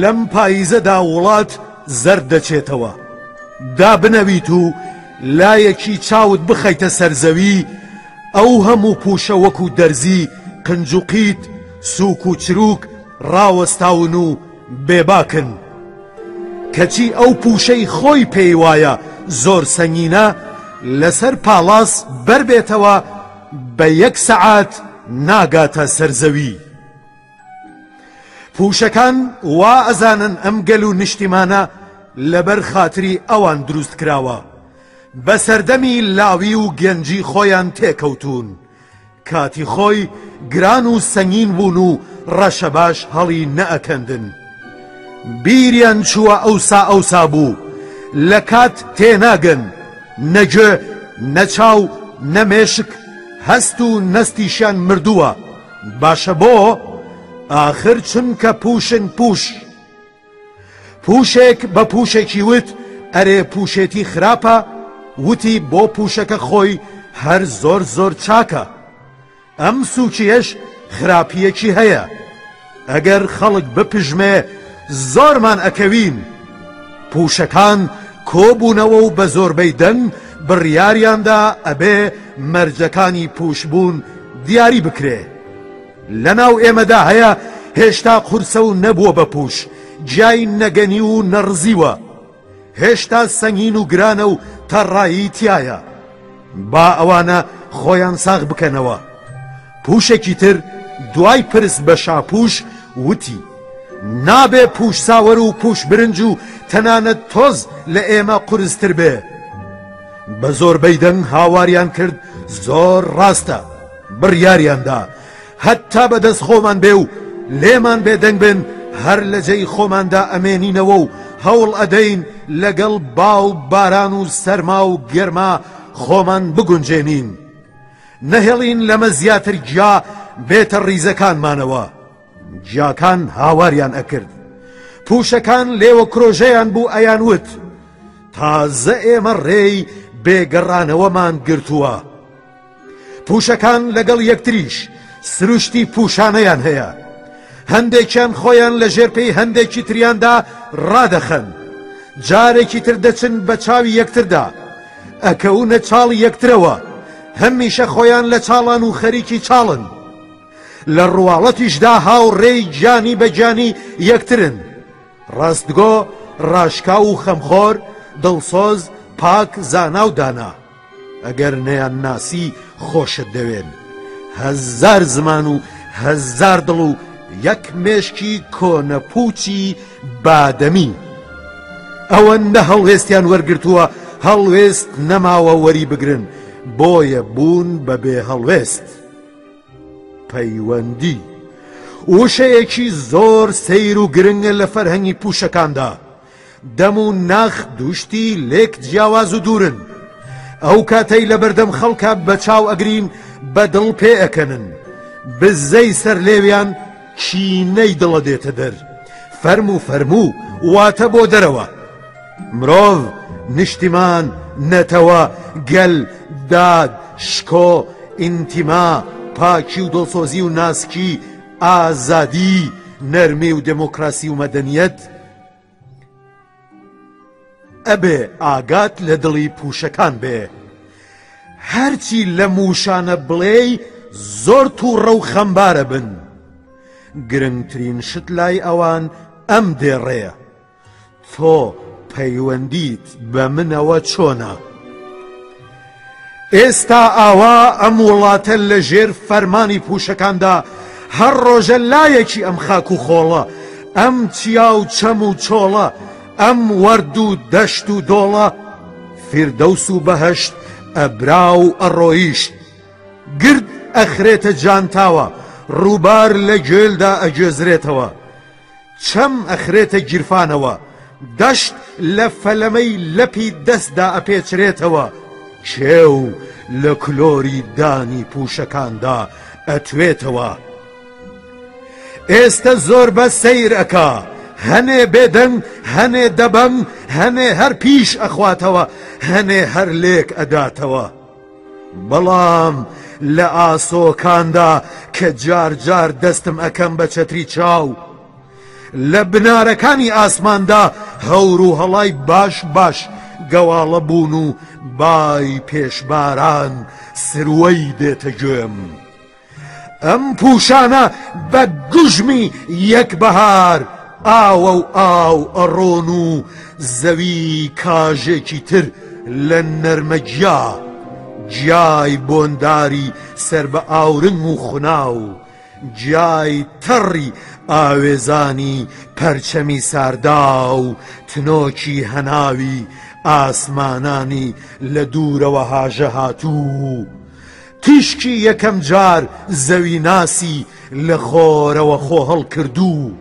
لەم پاییزەدا وڵات زەرد دەچێتەوە. دابنەویت و لایەکی چاوت بخەیتە سەر زەوی، ئەو هەموو پووشە وەکوو دەرزی قنج و قیت، سووک و چرووک ڕاوەستاون و بێباکن. کەچی ئەو پووشەی خۆی پێی وایە زۆر سەنگینە، لەسەر پاڵاس بەر بێتەوە، بە یەک سەعات ناگاتە سەر زەوی. پوشەکان وا ئەزانن ئەم گەل و نیشتیمانە لەبەر خاتری ئەوان دروست کراوە بە سەردەمی لاوی و گەنجی خۆیان تێکەوتون کاتی خۆی گران و سەنگین بوون و ڕەشە باش هەڵی نەئەکەندن بیریان چووە ئەوسا ئەوسا بوو لە کات تێناگەن نەگوێ نەچاو نەمێشک هەست و نەستیشان مردووە باشە بۆ ئاخر چونکە پوشن پوش پوشێک بە پوشێکی وت ئەرێ پوشێتی خراپە وتی بۆ پوشەکە خۆی هەر زۆر زۆر چاکە ئەم سوچیەش خراپیەکی هەیە ئەگەر خەڵک بپژمێ زۆرمان ئەکەوین پوشەکان کۆبوونەوە و بە زۆربەی دەنگ بڕیاریاندا ئەبێ مەرجەکانی پووشبوون دیاری بکرێ. لە ناو ئێمەدا هەیە هێشتا قورسە و نەبووە بە پووش، جیای نەگەنیو و نەڕزیوە. هێشتا سەنگین و گرانە و تەڕایی تیایە. با ئەوانە خۆیان ساغ بکەنەوە. پووشێکی تر دوای پرس بە شاپووش وتی، نابێ پووشساوەر و پووشبرنج و تەنانەت تۆز لە ئێمە قورستر بێ. بە زۆربەی دەنگ هاواریان کرد زۆر ڕاستە بڕیاریاندا هەتا بەدەست خۆمان بێ و لێمان بێدەنگ بن هەر لە جێی خۆماندا ئەمێنینەوە و هەوڵ ئەدەین لەگەڵ باو باران و سەرما و گەرما خۆمان بگونجێنین نەهێڵین لەمە زیاتر گیا بێتە ڕیزەکانمانەوە. گیاکان هاواریان ئەکرد پوشەکان لێوە کرۆژەیان بوو ئەیان وت تازە ئێمە ڕێی بێگەڕانەوەمان گرتووە پوشەکان لەگەڵ یەکتریش سروشتی پوشانەیان هەیە هەندێکیان خۆیان لە ژێرپەی هەندێکی تریاندا ڕادەخەن جارێکی تر دەچن بە چاوی یەکتردا ئەکەونە چاڵی یەکترەوە هەمیشە خۆیان لە چاڵان و خەریکی چاڵن لە ڕواڵەتیشدا هاوڕێی گیانی بە گیانی یەکترن ڕاستگۆ ڕاشکا و خەمخۆر دڵسۆز پاک زانا و دانا ئەگەر نەیان ناسی خۆشت دەوێن هەزار زمان و هەزار دڵ و یەک مێشکی کۆنەپوچی بادەمی ئەوەندە هەڵوێستیان وەرگتووە هەڵوێست نەماوە وەری بگرن بۆیە بوون بەبێ هەڵوێست. پەیوەندی وشەیەکی زۆر سەیر و گرنگە لە فەرهەنگی پوشەکاندا دەم و ناخ دوشتی لێک جیاواز و دوورن ئەو کاتەی لە بەردەم خەڵکە بە چاو ئەگرین بە دڵ پێ ئەکەنن بزەی سەر لێویان چینەی دڵە دێتە دەر فەرمو فەرموو واتە بۆ دەرەوە مرۆڤ، نیشتیمان، نەتەوە، گەل، داد، شکۆ، ئینتیما، پاکی و دڵسۆزی و ناسکی، ئازادی، نەرمی و دێمۆکڕاسی و مەدەنیەت، ئەبێ ئاگات لە دڵی پووشەکان بێ. هەرچی لەم ووشانە بڵێی زۆر تووڕە و خەمبار ئەبن. گرنگترین شت لای ئەوان ئەم دێڕەیە. تۆ پەیوەندیت بە منەوە چۆنە؟ ئێستا ئاوا ئەم وڵاتە لە ژێر فەرمانی پوشەکاندا هەر ڕۆژە لایەکی ئەم خاک و خۆڵە ئەم چیا و چەم و چۆڵە ئەم وەرد و دەشت و دۆڵە فیردەوس و بەهشت ئەبرا و ئەڕۆیشت گرد ئەخرێتە جانتاوە ڕووبار لە گوێلدا ئەگوێزرێتەوە چەم ئەخرێتە گیرفانەوە، دەشت لە فەلەمەی لەپی دەستدا ئەپێچرێتەوە، کێو لە کلۆری دانی پووشەکاندا ئەتوێتەوە. ئێستە زۆربە سەیر ئەکا، هەنێ بێدەنگ، هەنێ دەبەنگ، هەنێ هەر پیش ئەخواتەوە، هەنێ هەر لێک ئەداتەوە. بەڵام لە ئاسۆکاندا کە جار جار دەستم ئەکەم بە چەتری چاو لە بنارەکانی ئاسماندا هەور و هەڵای باش باش گەواڵە بوون و بای پێشباران سروەی دێتە گوێم ئەم پووشانە بە گوژمی یەک بەهار ئاوە و ئاو ئەڕۆن و زەوی کاژێکی تر لە نەرمەگیا جیای بۆنداری سەر بە ئاورنگ و خونا و جیای تەڕی ئاوێزانی پەرچەمی ساردا و تنۆکی هەناوی ئاسمانانی لە دوورەوە هاژە هاتوو. تیشکی یەکەم جار زەویناسی لە خۆرەوە خۆهەڵکردوو،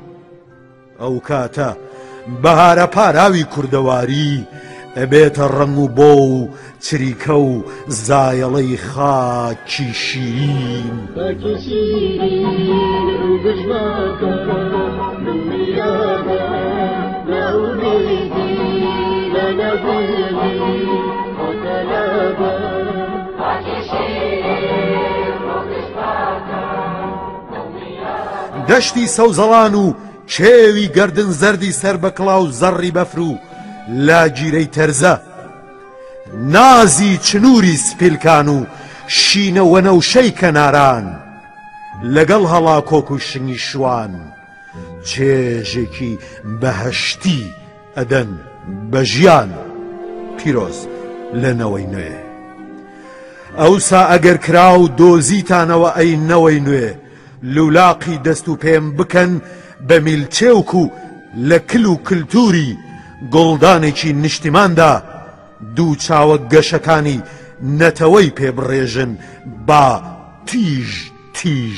ئەو کاتە بەهارە پاراوی کوردەواری ئەبێتە ڕەنگ و بۆ و چریکە و زایەڵەی خاکی شیرین. دەشتی سەوزەڵان و چێوی گردن زەردی سەر بە کڵاو زەڕی بەفر و لاگیرەی تەرزە نازی چنووری سپیلکان و شینەوەنەوشەی کەناران لەگەڵ هەڵا کۆک و شنگی شوان چێژێکی بەهشتی ئەدەن بە ژیان پیرۆز لە نەوەی نوێ ئەوسا ئەگەر کرا و دۆزیتانەوە ئەی نەوەی نوێ لولاقی دەست و پێم بکەن بە میلچێوک و لە کل و کللتوری گوڵدانێکی نیشتیماندا دوو چاوە گەشەکانی نەتەوەی پێبڕێژن با تیژ تیژ